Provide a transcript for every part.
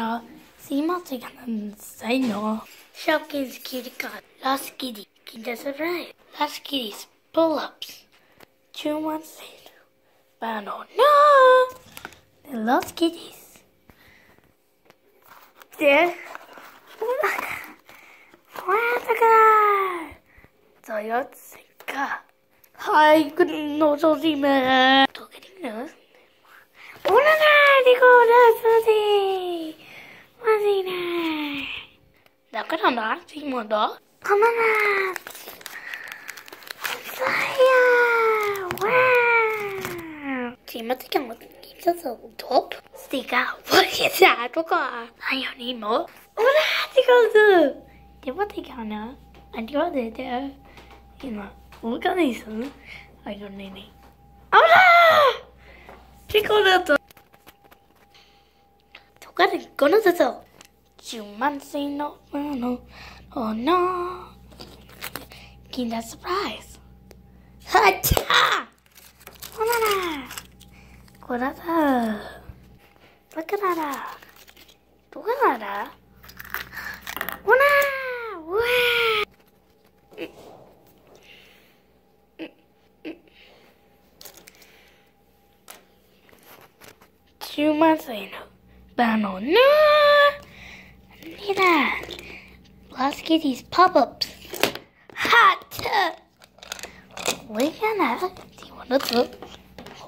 My chicken say no. Shopkins kitty cat. Lost Kitty. Kinder surprise. Lost Kitty's pull ups. Two one said. But no, no. The Lost Kitties. There. Wow, jag sänka. Hej, good no so gì mà. Tôi cái đỉnh nữa. Ủa nó này, đi Katana Team Wonder. Ananas! Fire! Wow! Team can keep us on top. Stick out. What is that? Look at I don't need more. What are they going to do? anh want to go now. And you are there. You know, look at this. I don't need it. Oh no! She called it. Together, gonna do so. you might say no, no, no, oh no. Give that surprise. Ha-cha! Kurara. Kurara. Kurara. Wana! Wow! no, but no, no! だからだどこだだほらうわ週末へのバナナ Mira Let's get these pop-ups Hot Look at that Do you want to look?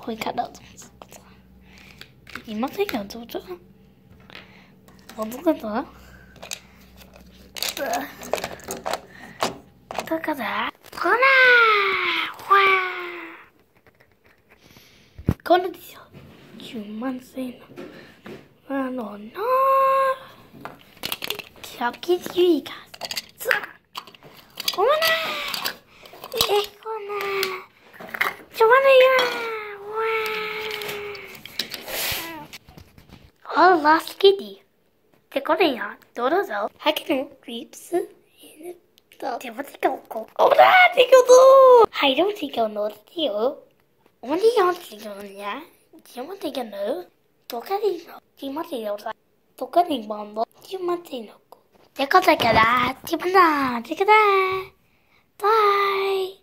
Ôi cả đậu Gì mất thích ở chỗ chỗ Một lúc cái đó Tất cả đã Có nè Wow Có nó đi rồi 10万円あのな100キロいかつ おまなえこなちょまなよわ All lost kitty ってこれやどうぞはけのクリープスでもてかこおらてかどはいでもてかのてよおまにやんてかのや chỉ mất tiền nữa tôi cái gì nữa chỉ mất tiền đâu ra tôi cái tiền bom bom chỉ mất tiền chỉ mất là chỉ bye